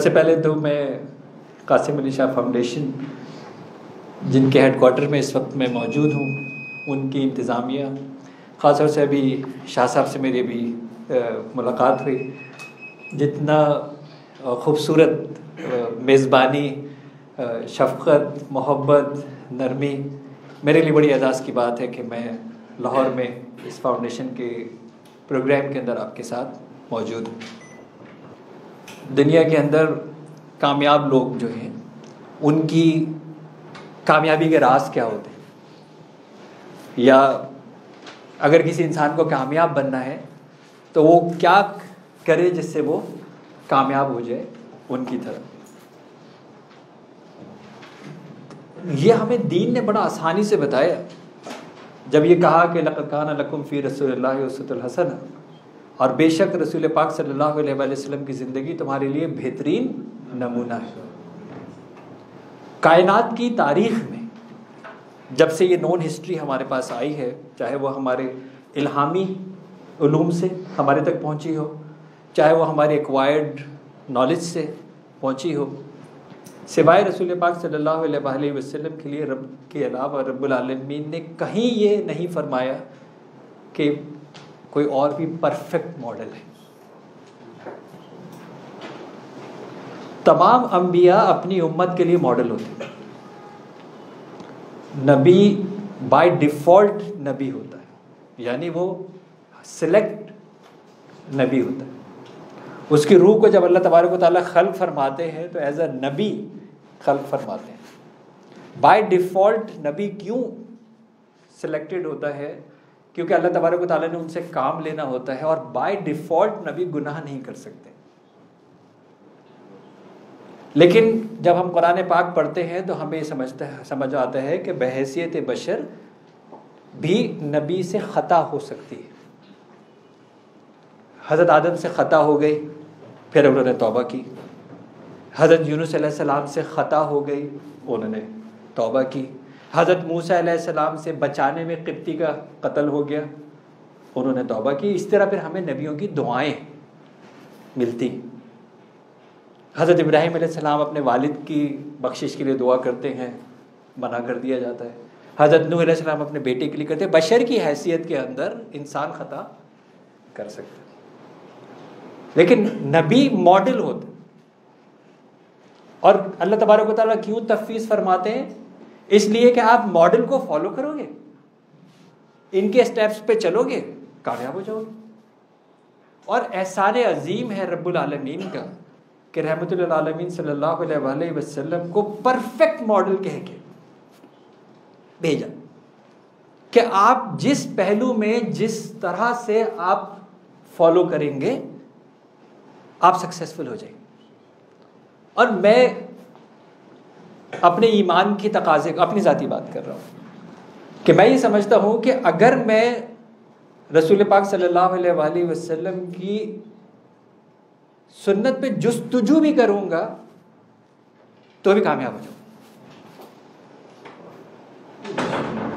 सबसे पहले तो मैं कासिम अली शाह फाउंडेशन, जिनके हेडकोार्टर में इस वक्त मैं मौजूद हूँ, उनकी इंतज़ामिया ख़ास तौर से अभी शाह साहब से मेरी अभी मुलाकात हुई। जितना खूबसूरत मेज़बानी शफ़क़त, मोहब्बत, नरमी, मेरे लिए बड़ी एजाज़ की बात है कि मैं लाहौर में इस फाउंडेशन के प्रोग्राम के अंदर आपके साथ मौजूद हूँ। दुनिया के अंदर कामयाब लोग जो हैं, उनकी कामयाबी के राज क्या होते हैं? या अगर किसी इंसान को कामयाब बनना है तो वो क्या करे जिससे वो कामयाब हो जाए उनकी तरफ़? ये हमें दीन ने बड़ा आसानी से बताया। जब ये कहा कि लकान लकुम फ़ी रसूल हसन और बेशक रसूल पाक सल्लल्लाहु अलैहि वसल्लम की ज़िंदगी तुम्हारे लिए बेहतरीन नमूना है। कायनात की तारीख में, जब से ये नॉन हिस्ट्री हमारे पास आई है, चाहे वो हमारे इल्हामी उलूम से हमारे तक पहुँची हो, चाहे वो हमारे एक्वायर्ड नॉलेज से पहुँची हो, सिवाय रसूल पाक सल्लल्लाहु अलैहि वसल्लम के लिए रब के अलावा रब्बुल आलमीन ने कहीं ये नहीं फरमाया कि कोई और भी परफेक्ट मॉडल है। तमाम अंबिया अपनी उम्मत के लिए मॉडल होते हैं। नबी बाय डिफ़ॉल्ट नबी होता है। यानी वो सिलेक्ट नबी होता है। उसकी रूह को जब अल्लाह तबारक ताली खल्क फरमाते हैं तो एज अ नबी खल्क फरमाते हैं। बाय डिफ़ॉल्ट नबी क्यों सिलेक्टेड होता है? क्योंकि अल्लाह तबारक ने उनसे काम लेना होता है और बाय डिफ़ॉल्ट नबी गुनाह नहीं कर सकते। लेकिन जब हम कुरान पाक पढ़ते हैं तो हमें समझता समझ आता है कि बहसीत बशर भी नबी से ख़ता हो सकती है। हज़रत आदम से ख़ता हो गई, फिर उन्होंने तौबा की। हज़रत यूनुस से ख़ता हो गई, उन्होंने तौबा की। हज़रत मूसा सलाम से बचाने में किप्ती का कत्ल हो गया। उन्होंने तौबा की। इस तरह फिर हमें नबियों की दुआएँ मिलती। हज़रत इब्राहिम सलाम अपने वालिद की बख्शिश के लिए दुआ करते हैं। मना कर दिया जाता है। हज़रत नूह सलाम अपने बेटे के लिए करते हैं, बशर की हैसियत के अंदर इंसान ख़ता कर सकता लेकिन नबी मॉडल होते और अल्लाह तबारक क्यों तफवीज़ फरमाते हैं? इसलिए कि आप मॉडल को फॉलो करोगे। इनके स्टेप्स पे चलोगे, कामयाब हो जाओगे। और एहसान अजीम है रब्बुल आलमीन का कि रहमतुल्लामीन सल्लल्लाहु अलैहि वसल्लम को परफेक्ट मॉडल कह के भेजा कि आप जिस पहलू में जिस तरह से आप फॉलो करेंगे, आप सक्सेसफुल हो जाएँगे। और मैं अपने ईमान की तकाजे, अपनी ज़ाती बात कर रहा हूँ। कि मैं ये समझता हूँ कि अगर मैं रसूल पाक सल्लल्लाहु अलैहि वसल्लम की सुन्नत पे जुस्तजू भी करूँगा तो भी कामयाब हो जाऊँ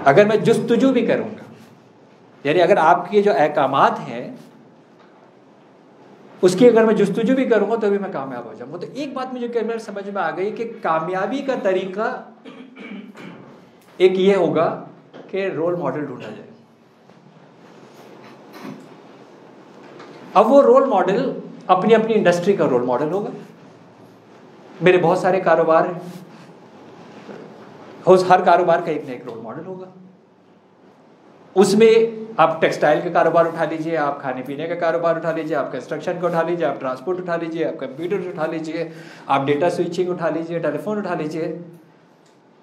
अगर मैं जुस्तजू भी करूँगा, यानी अगर आपके जो अहकाम हैं उसकी अगर मैं जुस्तजू भी करूँगा तो भी मैं कामयाब हो जाऊँगा। तो एक बात मुझे कैमरे समझ में आ गई कि कामयाबी का तरीका एक ये होगा कि रोल मॉडल ढूंढा जाए। अब वो रोल मॉडल अपनी अपनी इंडस्ट्री का रोल मॉडल होगा। मेरे बहुत सारे कारोबार हैं। उस हर कारोबार का एक ना एक रोल मॉडल होगा। उसमें आप टेक्सटाइल का कारोबार उठा लीजिए, आप खाने पीने का कारोबार उठा लीजिए, आप कंस्ट्रक्शन को उठा लीजिए, आप ट्रांसपोर्ट उठा लीजिए, आप कंप्यूटर उठा लीजिए, आप डेटा स्विचिंग उठा लीजिए टेलीफोन उठा लीजिए।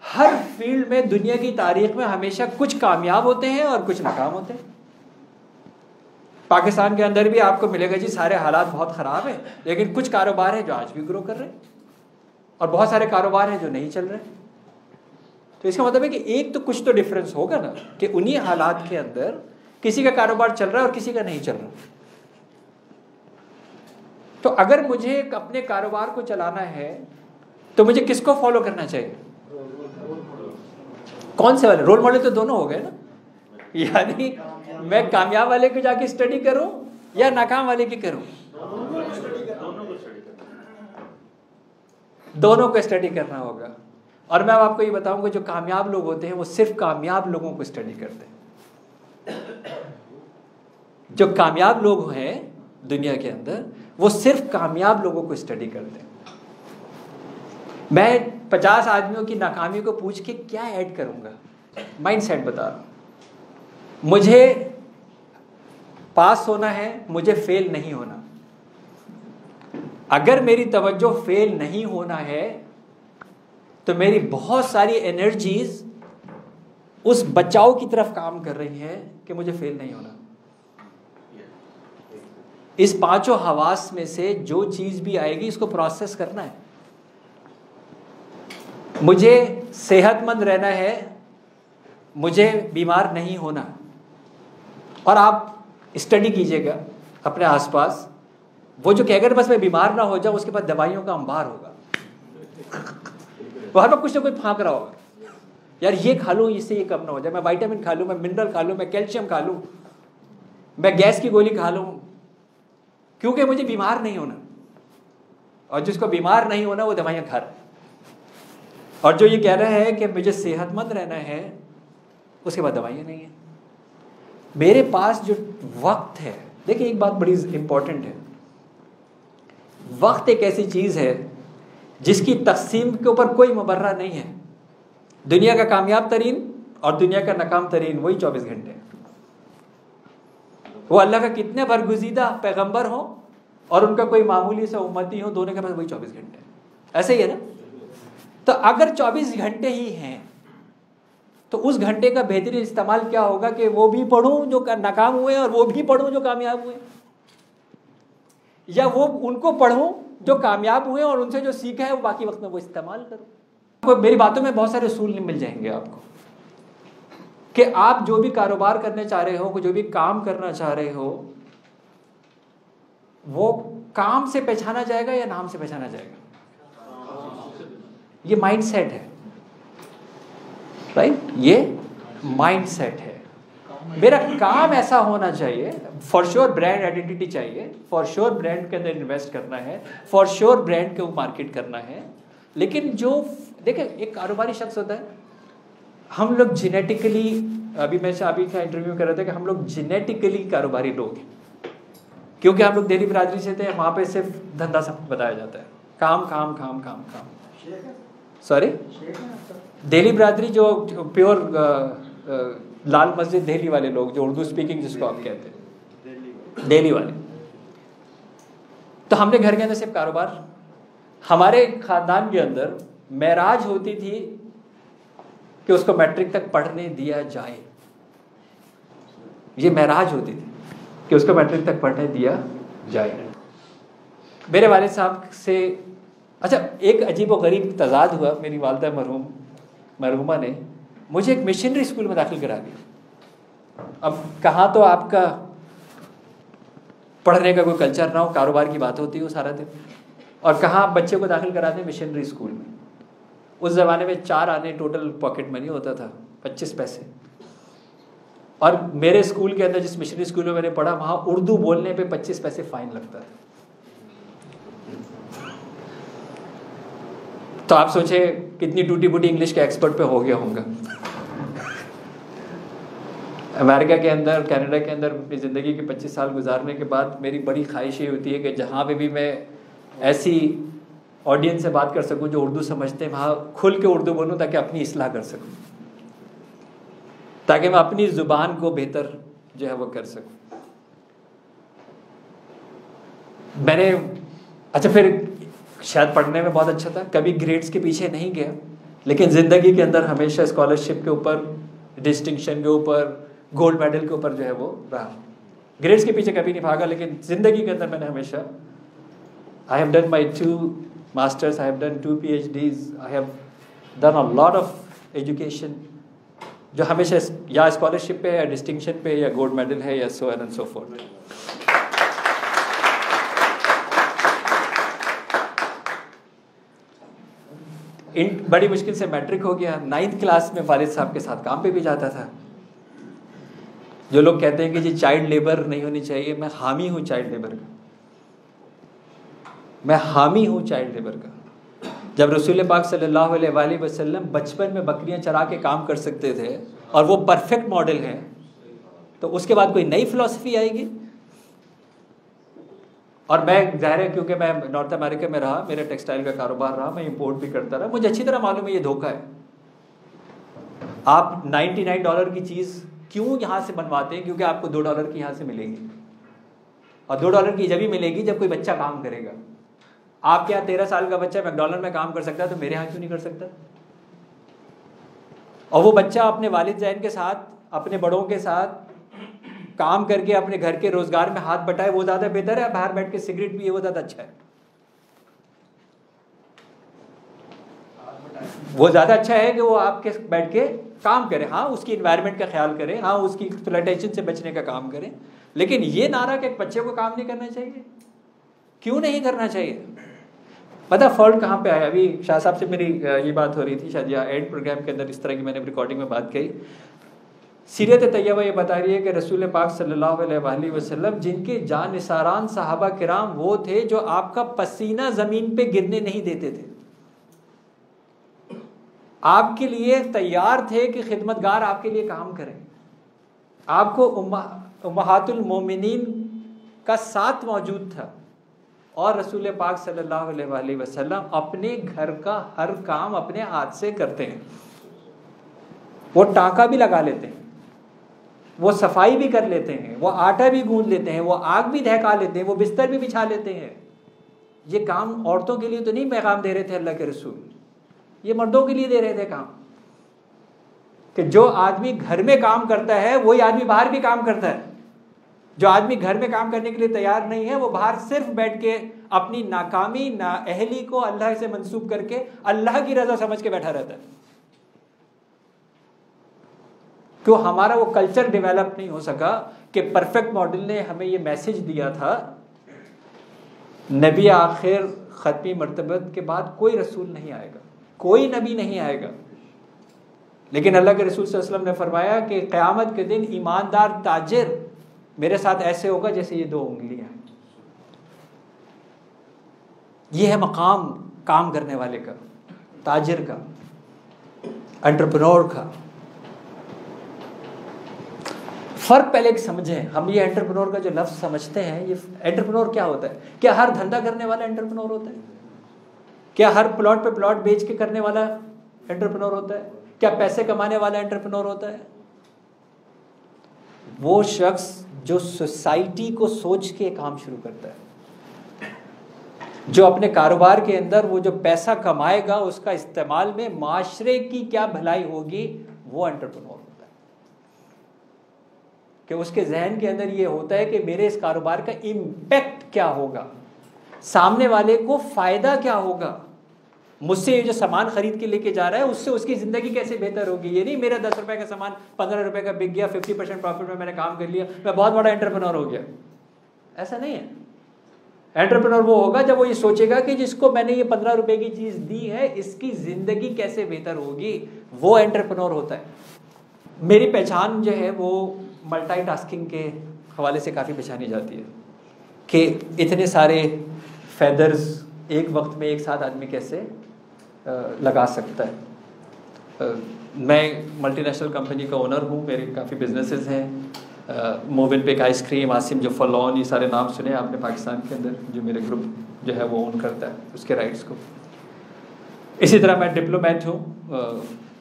हर फ़ील्ड में, दुनिया की तारीख में हमेशा कुछ कामयाब होते हैं और कुछ नाकाम होते हैं। पाकिस्तान के अंदर भी आपको मिलेगा, जी, सारे हालात बहुत ख़राब हैं, लेकिन कुछ कारोबार हैं जो आज भी ग्रो कर रहे हैं और बहुत सारे कारोबार हैं जो नहीं चल रहे तो इसका मतलब है कि एक तो कुछ तो डिफरेंस होगा ना, कि उन्हीं हालात के अंदर किसी का कारोबार चल रहा है और किसी का नहीं चल रहा। तो अगर मुझे अपने कारोबार को चलाना है तो मुझे किसको फॉलो करना चाहिए? कौन से वाले? रोल मॉडल तो दोनों हो गए ना। यानी मैं कामयाब वाले को जाके स्टडी करूँ या नाकाम वाले की करूँ? दोनों को स्टडी करना होगा। और मैं आपको ये बताऊँगा, जो कामयाब लोग होते हैं, वो सिर्फ़ कामयाब लोगों को स्टडी करते हैं। जो कामयाब लोग हैं दुनिया के अंदर, वो सिर्फ़ कामयाब लोगों को स्टडी करते हैं। मैं पचास आदमियों की नाकामी को पूछ के क्या ऐड करूँगा? माइंड सेट बता रहा हूँ। मुझे पास होना है, मुझे फेल नहीं होना। अगर मेरी तवज्जो फेल नहीं होना है तो मेरी बहुत सारी एनर्जीज उस बचाव की तरफ़ काम कर रही है कि मुझे फेल नहीं होना। इस पाँचों हवास में से जो चीज़ भी आएगी, इसको प्रोसेस करना है। मुझे सेहतमंद रहना है, मुझे बीमार नहीं होना। और आप स्टडी कीजिएगा अपने आसपास। वो जो कहकर बस मैं बीमार ना हो जाऊँ, उसके बाद दवाइयों का अंबार होगा। वो हर बार कुछ ना कुछ फाँक रहा होगा। यार, ये खा लूँ, इससे ये कम ना हो जाए। मैं वाइटामिन खा लूँ, मैं मिनरल खा लूँ, मैं कैल्शियम खा लूँ, मैं गैस की गोली खा लूँ क्योंकि मुझे बीमार नहीं होना। और जिसको बीमार नहीं होना, वो दवाइयाँ रहा और जो ये कह रहे हैं कि मुझे सेहतमंद रहना है, उसके बाद दवाइयाँ नहीं है। मेरे पास जो वक्त है, देखिए एक बात बड़ी इंपॉर्टेंट है। वक्त एक ऐसी चीज़ है, जिसकी तकसीम के ऊपर कोई मुबर्रा नहीं है। दुनिया का कामयाब तरीन और दुनिया का नाकाम तरीन, वही चौबीस घंटे वो अल्लाह का कितने बरगुजीदा पैगंबर हो और उनका कोई मामूली सा उम्मती हो, दोनों के पास वही चौबीस घंटे ऐसे ही है ना? तो अगर चौबीस घंटे ही हैं तो उस घंटे का बेहतरीन इस्तेमाल क्या होगा कि वो भी पढ़ूं जो नाकाम हुए और वो भी पढ़ूं जो कामयाब हुए या वो उनको पढ़ूं जो कामयाब हुए और उनसे जो सीखा है, वो बाकी वक्त में वो इस्तेमाल करो। मेरी बातों में बहुत सारे उसूल मिल जाएँगे आपको। कि आप जो भी कारोबार करने चाह रहे हो, जो भी काम करना चाह रहे हो, वो काम से पहचाना जाएगा या नाम से पहचाना जाएगा? ये माइंड सेट है। राइट ये माइंड सेट है। मेरा काम ऐसा होना चाहिए फॉर श्योर ब्रांड आइडेंटिटी चाहिए फॉर श्योर ब्रांड के अंदर इन्वेस्ट करना है फॉर श्योर ब्रांड के को मार्केट करना है। लेकिन जो देखे एक कारोबारी शख्स होता है हम लोग जेनेटिकली अभी मैं अभी का इंटरव्यू कर रहे थे कि हम लोग जेनेटिकली कारोबारी लोग हैं। क्योंकि हम लोग दिल्ली बिरादरी से थे, वहाँ पे सिर्फ़ धंधा सब बताया जाता है। काम काम काम काम काम। सॉरी दिल्ली बिरादरी जो प्योर लाल मस्जिद दिल्ली वाले लोग, जो उर्दू स्पीकिंग जिसको आप कहते हैं। दिल्ली वाले। तो हमने घर के अंदर सिर्फ़ कारोबार। हमारे खानदान के अंदर महराज होती थी कि उसको मैट्रिक तक पढ़ने दिया जाए। ये महराज होती थी कि उसको मैट्रिक तक पढ़ने दिया जाए। मेरे वाले साहब से अच्छा एक अजीब व गरीब तजाद हुआ मेरी वालदा मरहूम, मरहुमा ने मुझे एक मिशनरी स्कूल में दाखिल करा दिया। अब कहाँ तो आपका पढ़ने का कोई कल्चर ना हो, कारोबार की बात होती हो सारा दिन। और कहाँ बच्चे को दाखिल करा दें मिशनरी स्कूल में। उस ज़माने में चार आने टोटल पॉकेट मनी होता था, पच्चीस पैसे। और मेरे स्कूल के अंदर जिस मिशनरी स्कूल में मैंने पढ़ा, वहाँ उर्दू बोलने पे पच्चीस पैसे फाइन लगता था। तो आप सोचे कितनी टूटी बूटी इंग्लिश के एक्सपर्ट पे हो गया होगा अमेरिका के अंदर, कनाडा के अंदर, अपनी ज़िंदगी के 25 साल गुजारने के बाद मेरी बड़ी ख्वाहिश ये होती है कि जहाँ पे भी मैं ऐसी ऑडियंस से बात कर सकूँ, जो उर्दू समझते हैं, वहाँ खुल के उर्दू बोलूँ ताकि अपनी इसलाह कर सकूँ। ताकि मैं अपनी ज़ुबान को बेहतर जो है वो कर सकूँ। मैंने अच्छा फिर शायद पढ़ने में बहुत अच्छा था, कभी ग्रेड्स के पीछे नहीं गया, लेकिन ज़िंदगी के अंदर हमेशा स्कॉलरशिप के ऊपर डिस्टिंक्शन के ऊपर गोल्ड मेडल के ऊपर जो है वो रहा। ग्रेड्स के पीछे कभी नहीं भागा, लेकिन ज़िंदगी के अंदर मैंने हमेशा I have done my to have done to P H Ds I have done a lot of education जो हमेशा या स्कॉलरशिप पे या डिस्टिंक्शन पे या गोल्ड मेडल है या सो एंड सो फोर्थ इन बड़ी मुश्किल से मैट्रिक हो गया। नाइन्थ क्लास में वालिद साहब के साथ काम पे भी जाता था। जो लोग कहते हैं कि जी चाइल्ड लेबर नहीं होनी चाहिए, मैं हामी हूँ चाइल्ड लेबर का। मैं हामी हूँ चाइल्ड लेबर का। जब रसूल पाक सल्लल्लाहु अलैहि वसल्लम बचपन में बकरियाँ चरा के काम कर सकते थे और वो परफेक्ट मॉडल है तो उसके बाद कोई नई फिलॉसफी आएगी? और मैं ज़ाहिर है क्योंकि मैं नॉर्थ अमेरिका में रहा, मेरा टेक्सटाइल का कारोबार रहा, मैं इंपोर्ट भी करता रहा, मुझे अच्छी तरह मालूम है ये धोखा है। आप 99 डॉलर की चीज़ क्यों यहाँ से बनवाते हैं? क्योंकि आपको दो डॉलर की यहाँ से मिलेगी। और दो डॉलर की जब ही मिलेगी, जब कोई बच्चा काम करेगा। आपके यहाँ तेरह साल का बच्चा मैकडॉलर में काम कर सकता है तो मेरे यहाँ क्यों नहीं कर सकता? और वो बच्चा अपने वालिद जैन के साथ, अपने बड़ों के साथ काम करके अपने घर के रोज़गार में हाथ बटाए, वो ज़्यादा बेहतर है बाहर बैठ के सिगरेट पिए, वो ज़्यादा अच्छा है। वो ज़्यादा अच्छा है कि वो आपके बैठ के काम करे। हाँ उसकी इन्वायरमेंट का ख्याल करें हाँ उसकी फ्लटेशन से बचने का काम करें। लेकिन ये नारा कि बच्चे को काम नहीं करना चाहिए। क्यों नहीं करना चाहिए? पता फॉल्ट कहाँ पे आया? अभी शाह साहब से मेरी ये बात हो रही थी शायद, या एड प्रोग्राम के अंदर इस तरह की मैंने रिकॉर्डिंग में बात कही। सीरत तैयबा ये बता रही है कि रसूल पाक सल्लल्लाहु अलैहि वसल्लम, जिनके जान निसारान साहबा किराम वो थे जो आपका पसीना ज़मीन पे गिरने नहीं देते थे। आपके लिए तैयार थे कि खिदमतगार आपके लिए काम करें। आपको उम्मातुल मोमिनीन का साथ मौजूद था। और रसूल पाक सल्लल्लाहु अलैहि वसल्लम अपने घर का हर काम अपने हाथ से करते हैं। वो टाका भी लगा लेते हैं, वो सफ़ाई भी कर लेते हैं, वो आटा भी गूंद लेते हैं, वो आग भी दहका लेते हैं, वो बिस्तर भी बिछा लेते हैं। ये काम औरतों के लिए तो नहीं पैगाम दे रहे थे अल्लाह के रसूल, ये मर्दों के लिए दे रहे थे काम। कि जो आदमी घर में काम करता है, वही आदमी बाहर भी काम करता है। जो आदमी घर में काम करने के लिए तैयार नहीं है, वो बाहर सिर्फ़ बैठ के अपनी नाकामी, ना अहली को अल्लाह से मंसूब करके अल्लाह की रजा समझ के बैठा रहता है। क्यों? हमारा वो कल्चर डेवलप नहीं हो सका कि परफेक्ट मॉडल ने हमें ये मैसेज दिया था, नबी आखिर ख़त्मी मरतबत के बाद कोई रसूल नहीं आएगा, कोई नबी नहीं आएगा। लेकिन अल्लाह के रसूल ने फरमाया कि क़यामत के दिन ईमानदार ताजिर मेरे साथ ऐसे होगा जैसे ये दो उंगलियाँ ये है मकाम, काम करने वाले का, ताजिर का एंटरप्रेन्योर का। फ़र्क पहले समझें, हम ये एंटरप्रेन्योर का जो लफ्ज समझते हैं, ये एंटरप्रेन्योर क्या होता है? क्या हर धंधा करने वाला एंटरप्रेन्योर होता है? क्या हर प्लॉट पे प्लॉट बेच के करने वाला एंटरप्रेन्योर होता है? क्या पैसे कमाने वाला एंटरप्रेन्योर होता है? वो शख्स जो सोसाइटी को सोच के काम शुरू करता है। जो अपने कारोबार के अंदर वो जो पैसा कमाएगा, उसका इस्तेमाल में माशरे की क्या भलाई होगी, वो एंटरप्रेन्योर होता है। कि उसके जहन के अंदर ये होता है कि मेरे इस कारोबार का इम्पैक्ट क्या होगा? सामने वाले को फ़ायदा क्या होगा? मुझसे ये जो सामान खरीद के लेके जा रहा है, उससे उसकी ज़िंदगी कैसे बेहतर होगी? ये नहीं, मेरा दस रुपए का सामान पंद्रह रुपए का बिक गया फिफ्टी परसेंट प्रॉफिट में मैंने काम कर लिया, मैं बहुत बड़ा एंटरप्रेन्योर हो गया। ऐसा नहीं है। एंटरप्रेन्योर वो होगा जब वो ये सोचेगा कि जिसको मैंने ये पंद्रह रुपए की चीज़ दी है, इसकी ज़िंदगी कैसे बेहतर होगी? वो एंटरप्रेन्योर होता है। मेरी पहचान जो है वो मल्टीटास्किंग के हवाले से काफ़ी पहचानी जाती है कि इतने सारे फैदर्स एक वक्त में एक साथ आदमी कैसे लगा सकता है। मैं मल्टीनेशनल कंपनी का ओनर हूँ, मेरे काफ़ी बिजनेसेस हैं। मोविन पेक आइसक्रीम आसिम जो फलौन ये सारे नाम सुने आपने पाकिस्तान के अंदर, जो मेरे ग्रुप जो है वो ओन करता है, उसके राइट्स को। इसी तरह मैं डिप्लोमेट हूँ।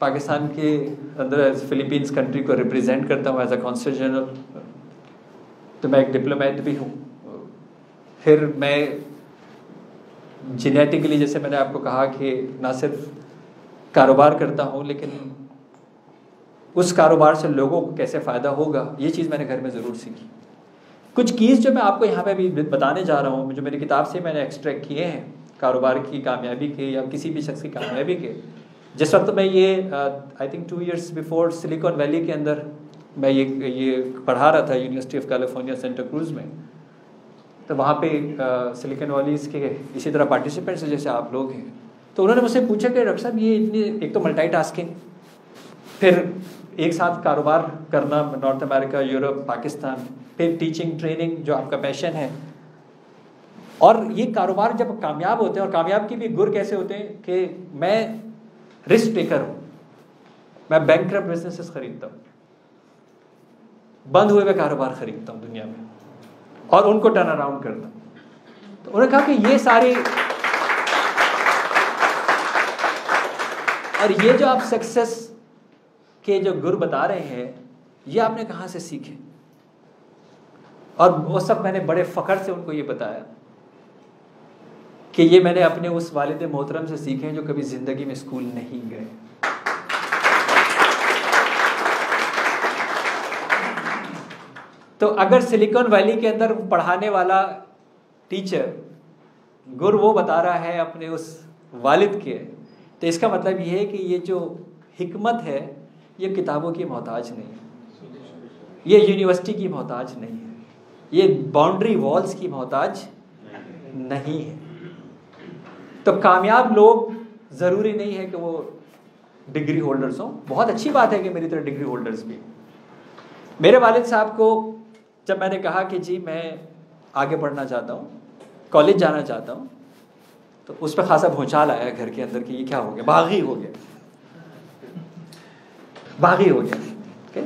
पाकिस्तान के अंदर एज फिलीपींस कंट्री को रिप्रेजेंट करता हूँ एज अ कॉन्सल जनरल तो मैं एक डिप्लोमेट भी हूँ। फिर मैं जेनेटिकली जैसे मैंने आपको कहा कि ना सिर्फ़ कारोबार करता हूँ, लेकिन उस कारोबार से लोगों को कैसे फ़ायदा होगा, ये चीज़ मैंने घर में ज़रूर सीखी। कुछ कीज़ जो मैं आपको यहाँ पे भी बताने जा रहा हूँ, जो मेरी किताब से मैंने एक्सट्रैक्ट किए हैं, कारोबार की, कामयाबी के, या किसी भी शख्स की कामयाबी के। जिस वक्त मैं ये I think two years before Silicon Valley के अंदर मैं ये ये पढ़ा रहा था university of California Santa Cruz में। तो वहाँ पे सिलिकन वैलीज के इसी तरह पार्टिसिपेंट्स जैसे आप लोग हैं। तो उन्होंने मुझसे पूछा कि डॉक्टर साहब, ये इतनी, एक तो मल्टी फिर एक साथ कारोबार करना नॉर्थ अमेरिका यूरोप पाकिस्तान फिर टीचिंग ट्रेनिंग जो आपका पैशन है। और ये कारोबार जब कामयाब होते हैं, और कामयाब की भी गुर कैसे होते हैं कि मैं रिस्क टेकर हूँ। मैं बैंक बिजनेसेस खरीदता हूँ। बंद हुए हुए कारोबार खरीदता हूँ दुनिया में। और उनको टर्न अराउंड करता। हूँ तो उन्होंने कहा कि ये सारी और ये जो आप सक्सेस के जो गुर बता रहे हैं, ये आपने कहाँ से सीखे? और वो सब मैंने बड़े फ़ख्र से उनको ये बताया कि ये मैंने अपने उस वालिद मोहतरम से सीखे हैं जो कभी ज़िंदगी में स्कूल नहीं गए। तो अगर सिलिकॉन वैली के अंदर पढ़ाने वाला टीचर गुर वो बता रहा है अपने उस वालिद के तो इसका मतलब ये है कि ये जो हिकमत है, ये किताबों की मोहताज नहीं है। ये यूनिवर्सिटी की मोहताज नहीं है। ये बाउंड्री वॉल्स की मोहताज नहीं है। तो कामयाब लोग ज़रूरी नहीं है कि वो डिग्री होल्डर्स हों। बहुत अच्छी बात है कि मेरी तरह डिग्री होल्डर्स भी मेरे वालिद साहब को जब मैंने कहा कि जी, मैं आगे बढ़ना चाहता हूँ, कॉलेज जाना चाहता हूँ तो उस पर खासा भूचाल आया घर के अंदर कि ये क्या हो गया? बागी हो गया। बागी हो गया।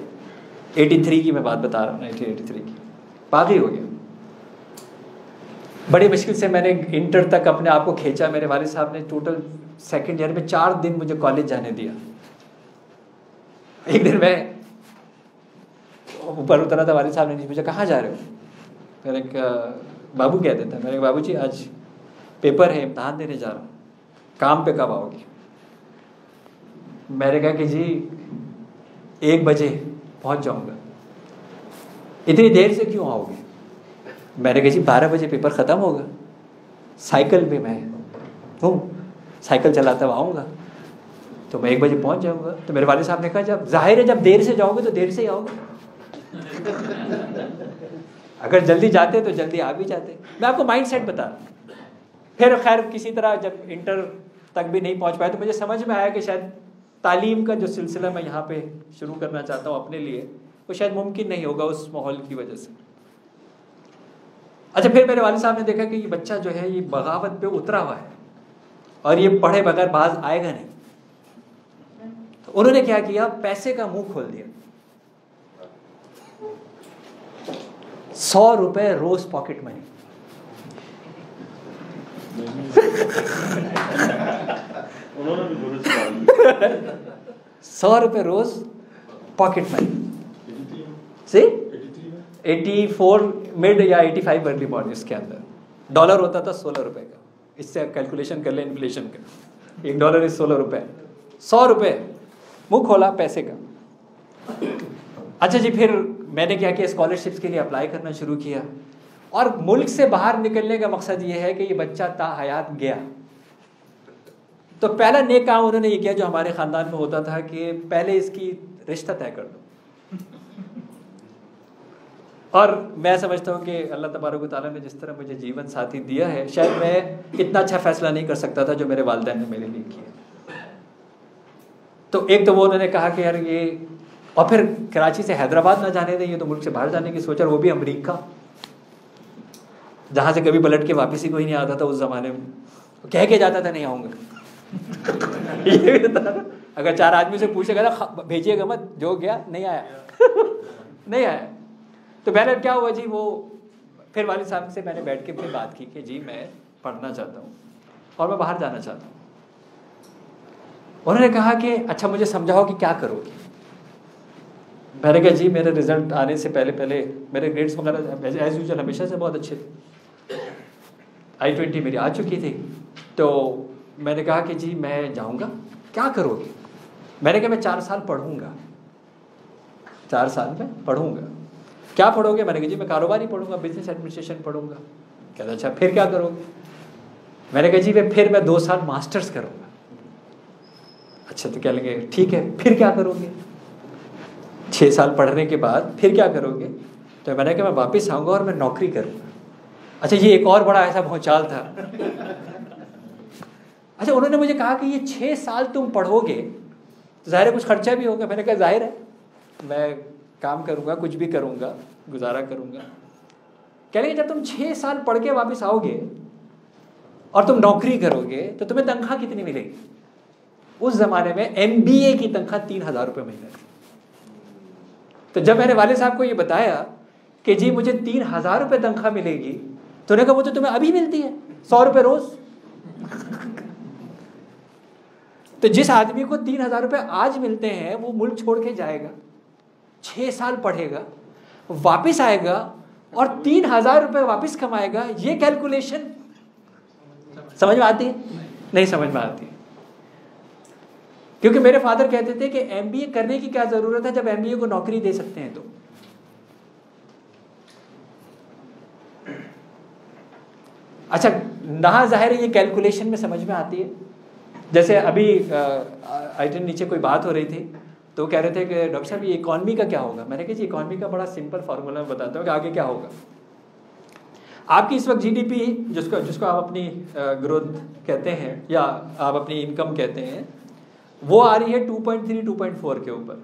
एटी थ्री की मैं बात बता रहा हूँ एटीन एटी थ्री की। बागी हो गया। बड़ी मुश्किल से मैंने इंटर तक अपने आप को खींचा। मेरे वाले साहब ने टोटल सेकेंड ईयर में चार दिन मुझे कॉलेज जाने दिया। एक दिन मैं ऊपर उतरा था वाले साहब ने मुझे कहाँ जा रहे हो? मैंने बाबू कह देता मैंने बाबू जी आज पेपर है, इम्तहान देने जा रहा हूँ। काम पे कब आओगे? मैंने कहा कि, जी, एक बजे पहुँच जाऊँगा। इतनी देर से क्यों आओगे? मैंने कहा, जी, बारह बजे पेपर ख़त्म होगा। साइकिल पे मैं हूँ। साइकिल चलाता हुआ आऊँगा। तो मैं एक बजे पहुँच जाऊँगा। तो मेरे वाले साहब ने कहा, जब, ज़ाहिर है जब देर से जाओगे तो देर से ही आओगे। अगर जल्दी जाते तो जल्दी आ भी जाते। मैं आपको माइंड सेट बता फिर खैर, किसी तरह जब इंटर तक भी नहीं पहुँच पाया तो मुझे समझ में आया कि शायद तालीम का जो सिलसिला मैं यहाँ पे शुरू करना चाहता हूँ अपने लिए, वो शायद मुमकिन नहीं होगा उस माहौल की वजह से। अच्छा फिर मेरे वाले साहब ने देखा कि ये बच्चा जो है, ये बगावत पे उतरा हुआ है और ये पढ़े बगैर बाज आएगा नहीं। तो उन्होंने क्या किया? पैसे का मुँह खोल दिया। सौ रुपए रोज पॉकेट मनी। सौ रुपए रोज pocket money. C eighty four mid या एटी फाइव अर्ली मॉर्निंग इसके अंदर। डॉलर होता था सोलह रुपए का। इससे कैलकुलेशन कर ले इन्फ्लेशन का। एक डॉलर इज़ सोलह रुपए। सौ रुपए। मुँह खोला पैसे का। अच्छा जी फिर मैंने क्या किया? स्कॉलरशिप्स के लिए अप्लाई करना शुरू किया। और मुल्क से बाहर निकलने का मकसद ये है कि ये बच्चा ताहयात गया। तो पहला नेक काम उन्होंने ये किया जो हमारे ख़ानदान में होता था कि पहले इसकी रिश्ता तय कर दो। और मैं समझता हूँ कि अल्लाह तबारक ताली ने जिस तरह मुझे जीवन साथी दिया है, शायद मैं इतना अच्छा फैसला नहीं कर सकता था जो मेरे वालदेन ने मेरे लिए किया। तो एक तो वो उन्होंने कहा कि यार ये और फिर कराची से हैदराबाद ना जाने दें, ये तो मुल्क से बाहर जाने की सोच और वो भी अमरीका। जहाँ से कभी पलट के वापस ही कोई नहीं आता था उस ज़माने में। कह के जाता था, नहीं आऊँगा। ये अगर चार आदमी से पूछेगा ना भेजिएगा मत। जो गया, नहीं आया। नहीं आया। तो पहले क्या हुआ जी, वो फिर वालिद साहब से मैंने बैठ के फिर बात की कि, जी, मैं पढ़ना चाहता हूँ, और मैं बाहर जाना चाहता हूँ। उन्होंने कहा कि अच्छा मुझे समझाओ कि क्या करोगे? मैंने कहा, जी, मेरे रिज़ल्ट आने से पहले पहले मेरे ग्रेड्स वगैरह एज यूजल हमेशा से बहुत अच्छे थे। आई ट्वेंटी मेरी आ चुकी थी। तो मैंने कहा कि, जी, मैं जाऊँगा। क्या करोगे? मैंने कहा, मैं चार साल पढ़ूँगा। चार साल में पढ़ूँगा। क्या पढ़ोगे? मैंने कहा, जी, मैं कारोबार ही पढ़ूँगा बिज़नेस एडमिनिस्ट्रेशन पढ़ूँगा। कहता अच्छा फिर क्या करोगे? मैंने कहा, जी, मैं, फिर मैं दो साल मास्टर्स करूँगा। अच्छा तो कह लेंगे, ठीक है, फिर क्या करोगे? छः साल पढ़ने के बाद फिर क्या करोगे? तो मैंने कहा, मैं वापस आऊँगा और मैं नौकरी करूँगा। अच्छा ये एक और बड़ा ऐसा भौचाल था। अच्छा उन्होंने मुझे कहा कि ये छः साल तुम पढ़ोगे तो ज़ाहिर है कुछ खर्चा भी होगा। मैंने कहा, ज़ाहिर है, मैं काम करूँगा, कुछ भी करूँगा, गुजारा करूँगा। कह लेंगे जब तुम छह साल पढ़ के वापस आओगे और तुम नौकरी करोगे तो तुम्हें तनख्वाह कितनी मिलेगी? उस जमाने में एमबीए की तनख्वाह तीन हज़ार रुपये महीने थी। तो जब मैंने वाले साहब को ये बताया कि जी मुझे तीन हज़ार रुपये तनख्वाह मिलेगी तो उन्होंने कहा, वो तो तुम्हें अभी मिलती है, सौ रुपये रोज. तो जिस आदमी को तीन हज़ार रुपये आज मिलते हैं, वो मुल्क छोड़ के जाएगा, छह साल पढ़ेगा, वापिस आएगा और तीन हज़ार रुपये वापिस कमाएगा, ये कैलकुलेशन समझ में आती है? नहीं समझ में आती क्योंकि मेरे फादर कहते थे कि एमबीए करने की क्या ज़रूरत है, जब एमबीए को नौकरी दे सकते हैं तो। अच्छा ना ज़ाहिर ये कैलकुलेशन में समझ में आती है। जैसे अभी आइटन नीचे कोई बात हो रही थी तो कह रहे थे कि डॉक्टर साहब, ये इकॉनमी का क्या होगा? मैंने कहा, जी इकॉनमी का बड़ा सिंपल फार्मूला मैं बताता हूँ कि आगे क्या होगा। आपकी इस वक्त जीडीपी जिसको जिसको आप अपनी ग्रोथ कहते हैं, या आप अपनी इनकम कहते हैं वो आ रही है 2.3 2.4 के ऊपर।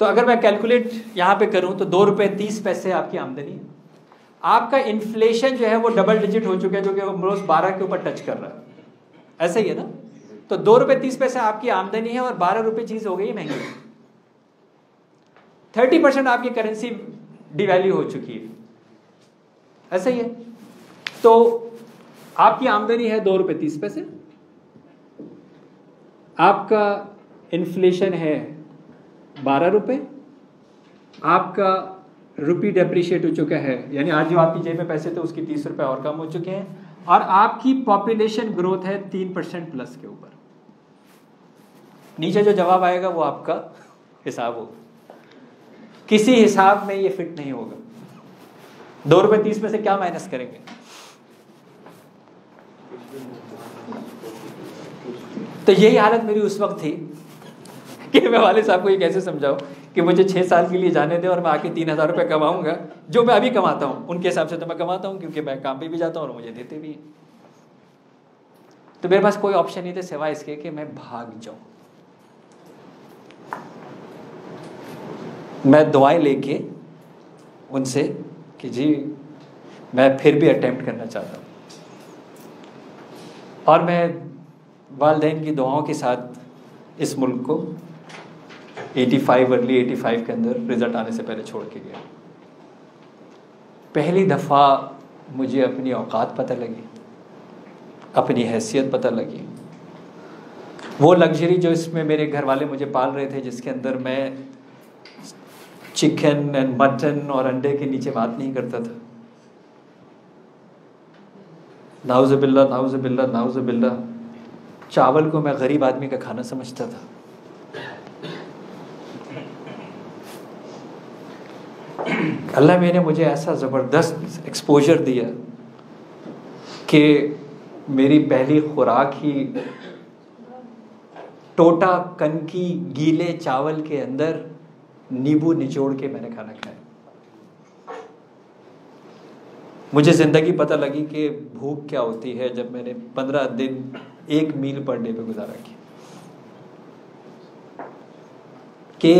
तो अगर मैं कैलकुलेट यहाँ पे करूँ तो दो रुपए तीस पैसे आपकी आमदनी है। आपका इन्फ्लेशन जो है वो डबल डिजिट हो चुका है, जो कि रोज बारह के ऊपर टच कर रहा है। ऐसा ही है ना? तो दो रुपए तीस पैसे आपकी आमदनी है और बारह रुपए चीज़ हो गई महँगी। थर्टी परसेंट आपकी करेंसी डिवैल्यू हो चुकी है। ऐसा ही है। तो आपकी आमदनी है दो रुपए तीस पैसे। आपका इन्फ्लेशन है बारह रुपये आपका रुपी डेप्रिशिएट हो चुका है, यानी आज जो आपकी जेब में पैसे थे, उसकी तीस रुपए और कम हो चुके हैं, और आपकी पॉपुलेशन ग्रोथ है तीन परसेंट प्लस के ऊपर। नीचे जो जवाब आएगा, वो आपका हिसाब होगा। किसी हिसाब में ये फिट नहीं होगा। दो रुपए तीस में से क्या माइनस करेंगे? तो यही हालत मेरी उस वक्त थी कि मैं वाले साहब को ये कैसे समझाऊं कि मुझे छह साल के लिए जाने दें और मैं आके तीन हज़ार रुपये कमाऊँगा, जो मैं अभी कमाता हूँ। उनके हिसाब से तो मैं कमाता हूँ, क्योंकि मैं काम पे भी जाता हूँ और मुझे देते भी हैं। तो मेरे पास कोई ऑप्शन नहीं थे सिवाय इसके कि मैं भाग जाऊँ। मैं दुआएँ लेके उनसे कि जी, मैं फिर भी अटेम्प्ट करना चाहता हूँ। और मैं वालदेन की दुआओं के साथ इस मुल्क को 85 अर्ली 85 के अंदर रिज़ल्ट आने से पहले छोड़ के गया। पहली दफ़ा मुझे अपनी औकात पता लगी, अपनी हैसियत पता लगी। वो लग्जरी जो इसमें मेरे घर वाले मुझे पाल रहे थे, जिसके अंदर मैं चिकन एंड मटन और अंडे के नीचे बात नहीं करता था। नाउजबिल्ला नाउजबिल्ला नाउजबिल्ला चावल को मैं गरीब आदमी का खाना समझता था। अल्लाह मैंने मुझे ऐसा ज़बरदस्त एक्सपोजर दिया कि मेरी पहली खुराक ही टोटा कनकी गीले चावल के अंदर नींबू निचोड़ के मैंने खाना खाया। मुझे ज़िंदगी पता लगी कि भूख क्या होती है जब मैंने पंद्रह दिन एक मील पर डे पे गुजारा किया। कि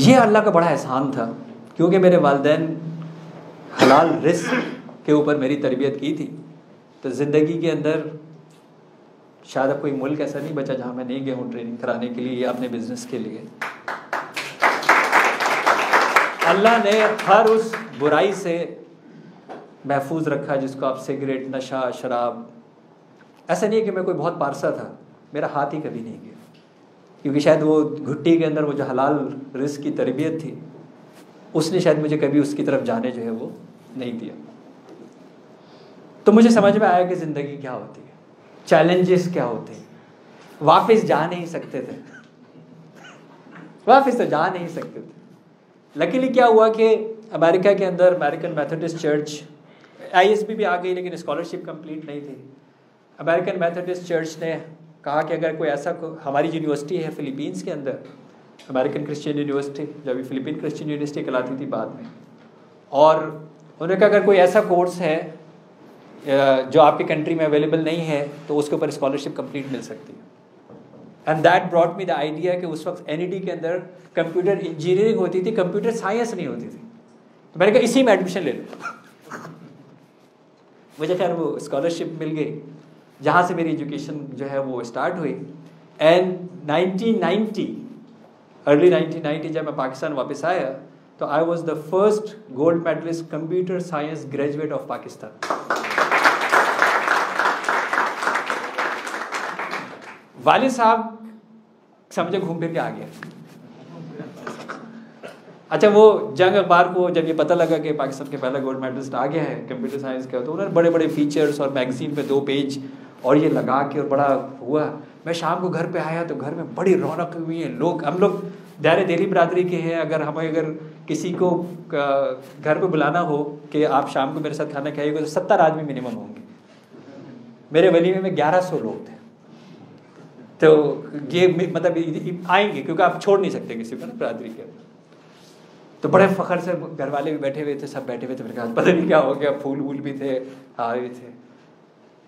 ये अल्लाह का बड़ा एहसान था, क्योंकि मेरे वालदेन हलाल रिस्क के ऊपर मेरी तरबियत की थी। तो ज़िंदगी के अंदर शायद अब कोई मुल्क ऐसा नहीं बचा जहाँ मैं नहीं गया हूँ ट्रेनिंग कराने के लिए या अपने बिज़नेस के लिए। अल्लाह ने हर उस बुराई से महफूज रखा जिसको आप सिगरेट, नशा, शराब ऐसा नहीं है कि मैं कोई बहुत पारसा था, मेरा हाथ ही कभी नहीं गया। क्योंकि शायद वो घुट्टी के अंदर, वो जो हलाल रिस्क की तरबियत थी, उसने शायद मुझे कभी उसकी तरफ़ जाने जो है वो नहीं दिया। तो मुझे समझ में आया कि ज़िंदगी क्या होती है चैलेंजेस क्या होते हैं। वापस जा नहीं सकते थे। वापस तो जा नहीं सकते थे। लकीली क्या हुआ कि अमेरिका के अंदर अमेरिकन मैथोडिस्ट चर्च आईएसबी भी आ गई, लेकिन स्कॉलरशिप कंप्लीट नहीं थी। अमेरिकन मैथोडिस्ट चर्च ने कहा कि अगर कोई ऐसा को, हमारी यूनिवर्सिटी है फिलीपींस के अंदर अमेरिकन क्रिश्चियन यूनिवर्सिटी जो अभी फिलीपीन क्रिश्चियन यूनिवर्सिटी कहलाती थी बाद में। और उन्होंने कहा अगर कोई ऐसा कोर्स है जो आपकी कंट्री में अवेलेबल नहीं है तो उसके ऊपर स्कॉलरशिप कंप्लीट मिल सकती है। And that brought me the idea कि उस वक्त एनईडी के अंदर कंप्यूटर इंजीनियरिंग होती थी कंप्यूटर साइंस नहीं होती थी। तो मैंने कहा इसी में एडमिशन ले लो। मुझे खैर वो स्कॉलरशिप मिल गई। जहाँ से मेरी एजुकेशन जो है वो स्टार्ट हुई। एंड 1990 अर्ली 1990 जब मैं पाकिस्तान वापस आया तो I was the first gold medalist computer science graduate of Pakistan. वालिद साहब, समझे घूम फिर के आ गया अच्छा वो जंग अखबार को जब ये पता लगा कि पाकिस्तान के पहला गोल्ड मेडलिस्ट आ गया है कंप्यूटर साइंस का तो उन्होंने बड़े बड़े फीचर्स और मैगजीन पे दो पेज और ये लगा के और बड़ा हुआ। मैं शाम को घर पे आया तो घर में बड़ी रौनक हुई है। लोग, हम लोग दायरे दिल्ली बरदरी के हैं। अगर हमें अगर किसी को घर पे बुलाना हो कि आप शाम को मेरे साथ खाना खाइएगा तो सत्तर आदमी मिनिमम होंगे। मेरे वलीमे में ग्यारह सौ लोग थे। तो ये मतलब आएँगे, क्योंकि आप छोड़ नहीं सकते किसी को ना बरादरी के तो बड़े फखर से घर वाले भी बैठे हुए थे, सब बैठे हुए थे। मेरे पता नहीं क्या हो गया, फूल वूल भी थे आ रहे थे।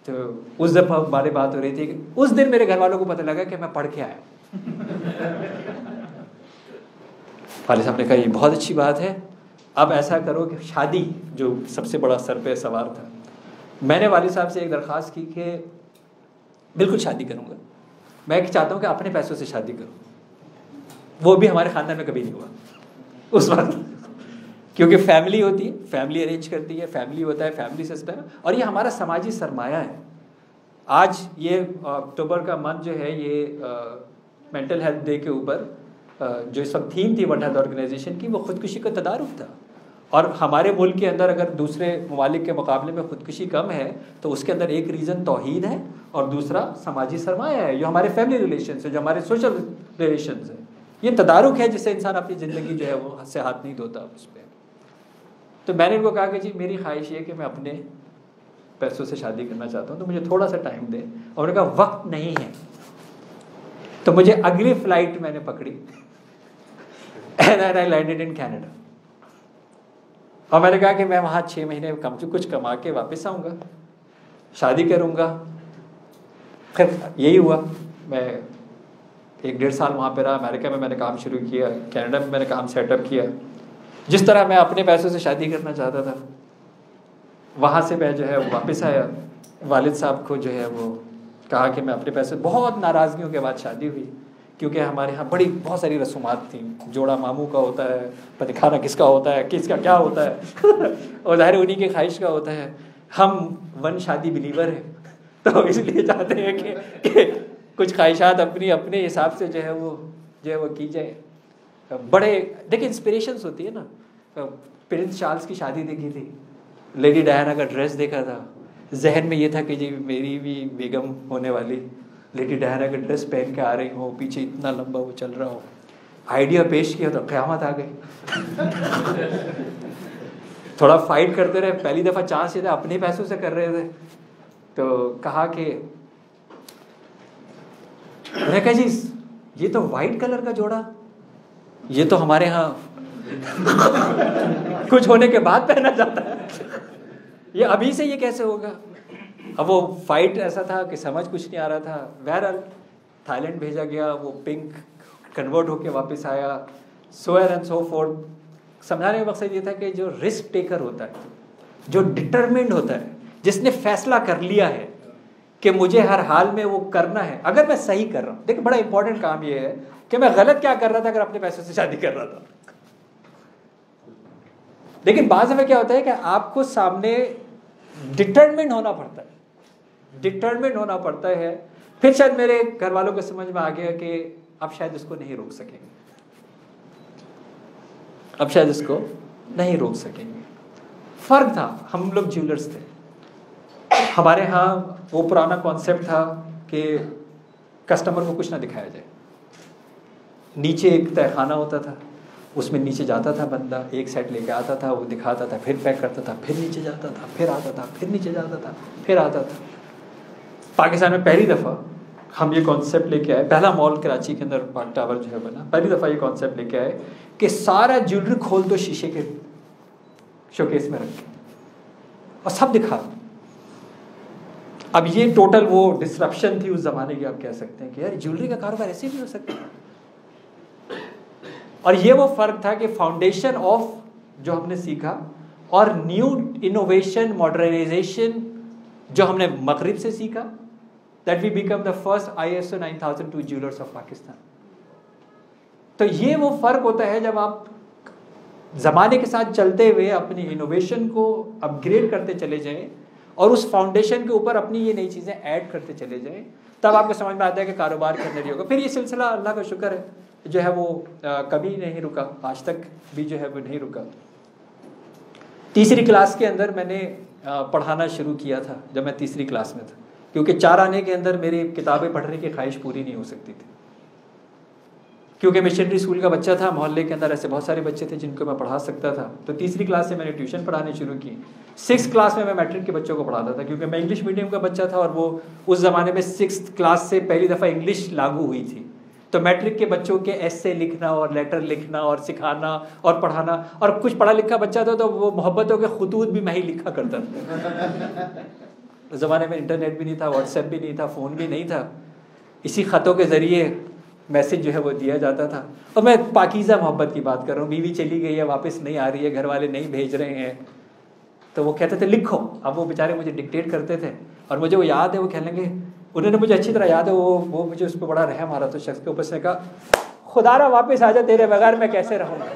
तो उस दफ़ा बारे बात हो रही थी उस दिन मेरे घर वालों को पता लगा कि मैं पढ़ के आया। वाले साहब ने कहा ये बहुत अच्छी बात है। अब ऐसा करो कि शादी जो सबसे बड़ा सर पे सवार था। मैंने वाले साहब से एक दरख्वास्त की कि बिल्कुल शादी करूँगा। मैं चाहता हूँ कि अपने पैसों से शादी करूँ। वो भी हमारे ख़ानदान में कभी नहीं हुआ। उस वक्त क्योंकि फैमिली होती है फैमिली अरेंज करती है फैमिली होता है फैमिली सिस्टम और ये हमारा समाजी सरमाया है। आज ये अक्टूबर का मंथ जो है ये मेंटल हेल्थ डे के ऊपर जो सब थीम थी वर्ल्ड हेल्थ ऑर्गेनाइजेशन की वो खुदकुशी का तदारुक था। और हमारे मुल्क के अंदर अगर दूसरे ममालिक के मुकाबले में खुदकुशी कम है तो उसके अंदर एक रीज़न तोहहीद है और दूसरा समाजी सरमाया है। जो हमारे फैमिली रिलेशन है जो हमारे सोशल रिलेशन है। ये तदारुक है जिससे इंसान अपनी ज़िंदगी जो है वो से हाथ नहीं धोता उस पर तो मैंने उनको कहा कि जी, मेरी ख्वाहिश ये कि मैं अपने पैसों से शादी करना चाहता हूँ तो मुझे थोड़ा सा टाइम दे। और उन्होंने कहा वक्त नहीं है। तो मुझे अगली फ़्लाइट मैंने पकड़ी। And I landed in Canada और मैंने कहा कि मैं वहाँ छः महीने कम से कुछ कमा के वापस आऊँगा। शादी करूँगा। फिर यही हुआ। मैं एक डेढ़ साल वहाँ पे रहा। अमेरिका में मैंने काम शुरू किया। कनाडा में मैंने काम सेटअप किया। जिस तरह मैं अपने पैसों से शादी करना चाहता था वहाँ से मैं जो है वापस आया। वालिद साहब को जो है वो कहा कि मैं अपने पैसे बहुत नाराज़गियों के बाद शादी हुई क्योंकि हमारे यहाँ बड़ी बहुत सारी रसूमात थी। जोड़ा मामू का होता है पति खाना किसका होता है किसका क्या होता है और ज़ाहिर उन्हीं की ख्वाहिश का होता है। हम वन शादी बिलीवर हैं तो इसलिए चाहते हैं कि, कि कुछ ख्वाहिशात अपनी अपने हिसाब से जो है वो जो है वो की जाए। बड़े, देखिए इंस्पिरेशंस होती है ना। प्रिंस चार्ल्स की शादी देखी थी। लेडी डायना का ड्रेस देखा था। जहन में ये था कि जी, मेरी भी बेगम होने वाली। लेडी डायना का ड्रेस पहन के आ रही हो, पीछे इतना लंबा वो चल रहा हो। आइडिया पेश किया तो क़्यामत आ गई। थोड़ा फाइट करते रहे, पहली दफ़ा चांस ये था, अपने पैसों से कर रहे थे। तो कहा कि कहा जी, ये तो वाइट कलर का जोड़ा। ये तो हमारे यहाँ कुछ होने के बाद पहना जाता है। ये अभी से ये कैसे होगा? अब वो फाइट ऐसा था कि समझ कुछ नहीं आ रहा था। बहरहाल थाईलैंड भेजा गया, वो पिंक कन्वर्ट होके वापस आया। सोयर एंड सो फोर्थ समझाने का मकसद ये था कि जो रिस्क टेकर होता है, जो डिटर्मिंड होता है, जिसने फैसला कर लिया है कि मुझे हर हाल में वो करना है। अगर मैं सही कर रहा हूँ, देखिए बड़ा इंपॉर्टेंट काम ये है कि मैं गलत क्या कर रहा था अगर अपने पैसों से शादी कर रहा था। लेकिन बाद में क्या होता है कि आपको सामने डिटर्मेंट होना पड़ता है। डिटर्मेंट होना पड़ता है। फिर शायद मेरे घर वालों को समझ में आ गया कि अब शायद इसको नहीं रोक सकेंगे। अब शायद इसको नहीं रोक सकेंगे। फ़र्क था, हम लोग ज्वेलर्स थे। हमारे यहाँ वो पुराना कॉन्सेप्ट था कि कस्टमर को कुछ ना दिखाया जाए। नीचे एक तहखाना होता था, उसमें नीचे जाता था बंदा, एक सेट लेके आता था, वो दिखाता था, फिर पैक करता था, फिर नीचे जाता था, फिर आता था, फिर नीचे जाता था, फिर आता था। पाकिस्तान में पहली दफ़ा हम ये कॉन्सेप्ट लेके आए, पहला मॉल कराची के अंदर पार्क टावर जो है बना, पहली दफ़ा ये कॉन्सेप्ट लेके आए कि सारा ज्वेलरी खोल दो शीशे के शोकेस में रख और सब दिखा। अब ये टोटल वो डिस्ट्रप्शन थी उस ज़माने की, आप कह सकते हैं कि यार ज्वेलरी का कारोबार ऐसे भी हो सकता है। और ये वो फ़र्क था कि फाउंडेशन ऑफ़ जो हमने सीखा और न्यू इनोवेशन मॉडर्नाइजेशन जो हमने मगरब से सीखा that we become the first I S O nine thousand two jewellers of Pakistan तो ये वो फ़र्क होता है जब आप ज़माने के साथ चलते हुए अपनी इनोवेशन को अपग्रेड करते चले जाएँ और उस फाउंडेशन के ऊपर अपनी ये नई चीज़ें ऐड करते चले जाएँ तब आपको समझ में आता है कि कारोबार के अंदर ही होगा फिर ये सिलसिला अल्लाह का शुक्र है जो है वो आ, कभी नहीं रुका आज तक भी जो है वो नहीं रुका। तीसरी क्लास के अंदर मैंने पढ़ाना शुरू किया था जब मैं तीसरी क्लास में था क्योंकि चार आने के अंदर मेरी किताबें पढ़ने की ख्वाहिश पूरी नहीं हो सकती थी। क्योंकि मिशनरी स्कूल का बच्चा था, मोहल्ले के अंदर ऐसे बहुत सारे बच्चे थे जिनको मैं पढ़ा सकता था। तो तीसरी क्लास से मैंने ट्यूशन पढ़ाने शुरू की। सिक्स क्लास में मैं मैट्रिक के बच्चों को पढ़ाता था, क्योंकि मैं इंग्लिश मीडियम का बच्चा था और वो उस ज़माने में सिक्स क्लास से पहली दफ़ा इंग्लिश लागू हुई थी। तो मैट्रिक के बच्चों के ऐसे लिखना और लेटर लिखना और सिखाना और पढ़ाना और कुछ पढ़ा लिखा बच्चा था तो वो मोहब्बतों के खतूत भी मैं ही लिखा करता था। उस ज़माने में इंटरनेट भी नहीं था व्हाट्सएप भी नहीं था फ़ोन भी नहीं था। इसी ख़तों के ज़रिए मैसेज जो है वो दिया जाता था। और मैं पाकिज़ा मोहब्बत की बात कर रहा हूँ। बीवी चली गई है, वापस नहीं आ रही है घर वाले नहीं भेज रहे हैं। तो वो कहते थे, लिखो। अब वो बेचारे मुझे डिक्टेट करते थे। और मुझे वो याद है, वो कह लेंगे, उन्होंने मुझे अच्छी तरह याद है, वो वो मुझे उस पर बड़ा रहम आ रहा था शख्स के ऊपर। से कहा, खुदारा वापस आ जा तेरे बगैर, मैं कैसे रहूँगा?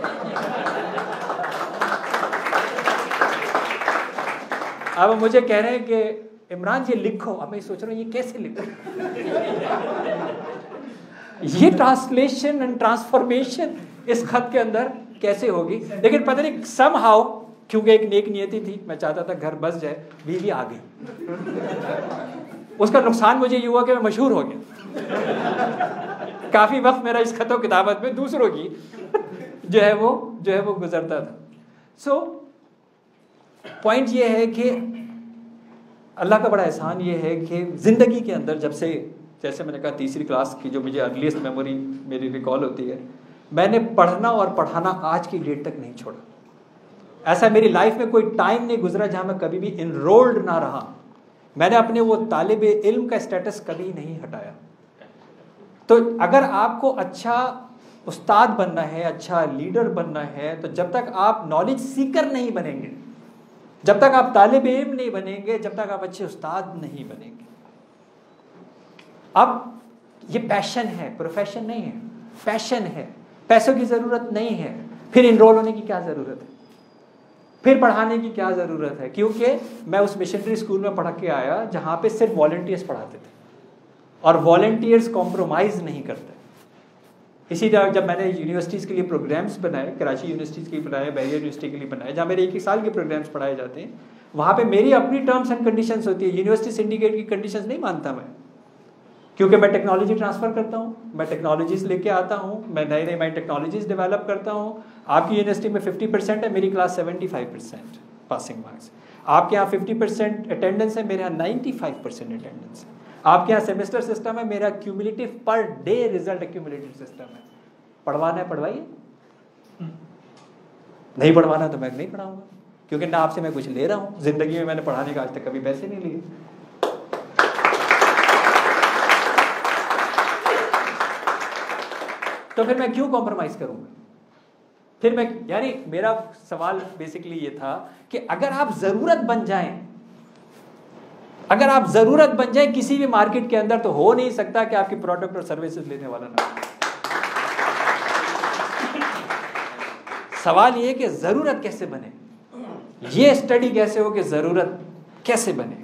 अब मुझे कह रहे हैं कि, इमरान जी, लिखो। अब मैं सोच रहा हूँ, ये कैसे लिखो? ये ट्रांसलेशन एंड ट्रांसफॉर्मेशन इस खत के अंदर कैसे होगी? लेकिन पता नहीं सम हाउ क्योंकि एक नेक नियति थी मैं चाहता था घर बस जाए बीवी आ गई। उसका नुकसान मुझे ये हुआ कि मैं मशहूर हो गया। काफ़ी वक्त मेरा इस खतों किताबत में दूसरों की जो है वो जो है वो गुजरता था। सो so, पॉइंट ये है कि अल्लाह का बड़ा एहसान ये है कि ज़िंदगी के अंदर जब से जैसे मैंने कहा, तीसरी क्लास की जो मुझे अर्लीस्ट मेमोरी मेरी रिकॉल होती है, मैंने पढ़ना और पढ़ाना आज की डेट तक नहीं छोड़ा। ऐसा मेरी लाइफ में कोई टाइम नहीं गुजरा जहाँ मैं कभी भी इनरोल्ड ना रहा। मैंने अपने वो तालब इल्म का स्टेटस कभी नहीं हटाया। तो अगर आपको अच्छा उस्ताद बनना है अच्छा लीडर बनना है तो जब तक आप नॉलेज सीकर नहीं बनेंगे, जब तक आप तालब इल्म नहीं बनेंगे, जब तक आप अच्छे उस्ताद नहीं बनेंगे। अब ये पैशन है प्रोफेशन नहीं है पैशन है, पैसों की ज़रूरत नहीं है, फिर इनरोल होने की क्या ज़रूरत है? फिर पढ़ाने की क्या ज़रूरत है? क्योंकि मैं उस मिशनरी स्कूल में पढ़ के आया जहाँ पे सिर्फ़ वॉल्टियर्स पढ़ाते थे और वॉल्टियर्स कॉम्प्रोमाइज़ नहीं करते। इसी तरह जब मैंने यूनिवर्सिटीज़ के लिए प्रोग्राम्स बनाए, कराची यूनिवर्सिटीज़ के लिए बनाए बैरियर यूनिवर्सिटी के लिए बनाए, जहाँ मेरे एक एक साल के प्रोग्राम्स पढ़ाए जाते हैं, वहाँ पे मेरी अपनी टर्म्स एंड कंडीशंस होती है। यूनिवर्सिटी सिंडिकेट की कंडीशंस नहीं मानता मैं। क्योंकि मैं टेक्नोलॉजी ट्रांसफ़र करता हूँ, मैं टेक्नोलॉजीज़ लेके आता हूँ, मैं नई नई मैं टेक्नोलॉजीज़ डेवलप करता हूँ। आपकी यूनिवर्सिटी में 50 परसेंट है, मेरी क्लास 75 परसेंट पासिंग मार्क्स आपके यहाँ 50 परसेंट अटेंडेंस है, मेरे यहाँ 95 परसेंट अटेंडेंस है। आपके यहाँ सेमेस्टर सिस्टम है, मेरा cumulative per day result accumulative system है। पढ़वाना है, पढ़वाइए। नहीं पढ़वाना तो मैं नहीं पढ़ाऊँगा, क्योंकि ना आपसे मैं कुछ ले रहा हूँ। ज़िंदगी में मैंने पढ़ाने का आज तक कभी पैसे नहीं लिए। तो फिर मैं क्यों कॉम्प्रोमाइज करूँगा? फिर मैं, यानी मेरा सवाल बेसिकली ये था कि अगर आप ज़रूरत बन जाएँ, अगर आप ज़रूरत बन जाए किसी भी मार्केट के अंदर तो हो नहीं सकता कि आपकी प्रोडक्ट और सर्विसेज़ लेने वाला ना सवाल ये कि ज़रूरत कैसे बने? ये स्टडी कैसे हो कि ज़रूरत कैसे बने?